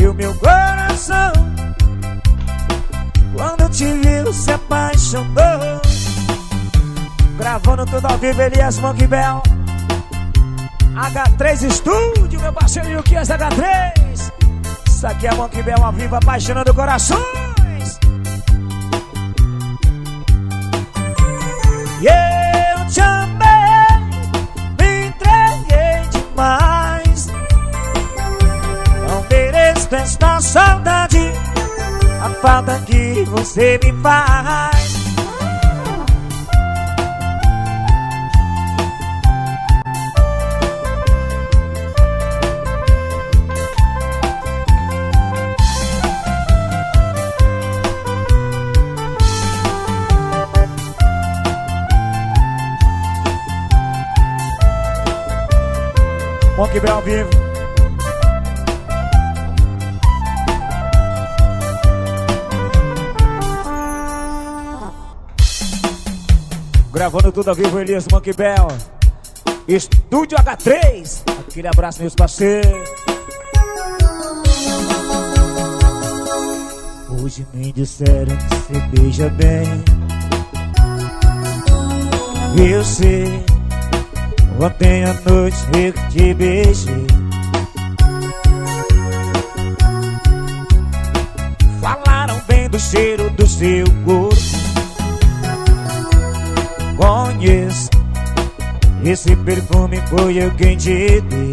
E o meu coração Quando te viu se apaixonou. Gravando tudo ao vivo, Elias Monkey Bell H3 Studio, meu parceiro Yukias H3 Isso aqui é Monkey Bell ao vivo, apaixonando corações E mereço esta saudade A falta que você me faz Monkey Bell ao vivo. Gravando tudo ao vivo, Elias Monkey Bell. Estúdio H3. Aquele abraço, meus parceiros. Hoje me disseram que você beija bem. Eu sei. Ontem à noite eu te beijei Falaram bem do cheiro do seu corpo Esse perfume foi eu quem te dei.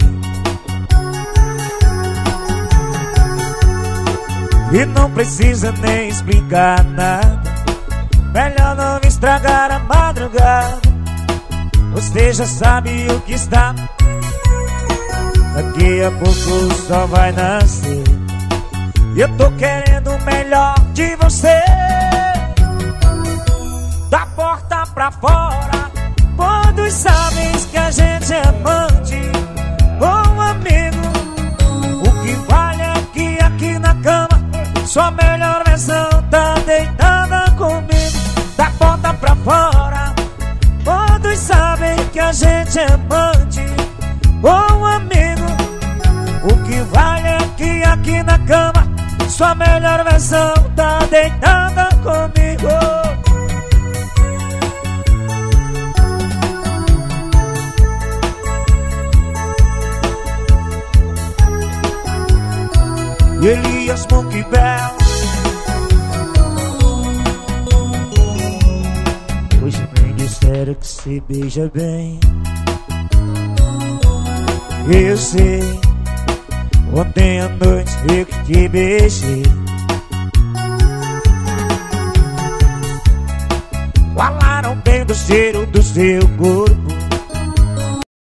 E não precisa nem explicar nada. Melhor não estragar a madrugada. Você já sabe o que está. Daqui a pouco o sol vai nascer. E eu tô querendo o melhor de você. Da porta pra fora Sua melhor versão tá deitada comigo Da porta pra fora. Todos sabem que a gente é amante ou amigo. O que vale é que aqui na cama Sua melhor versão tá deitada comigo Elias Bell disseram que se beija bem. Eu sei Ontem à noite eu que te beijei. Falaram bem do cheiro do seu corpo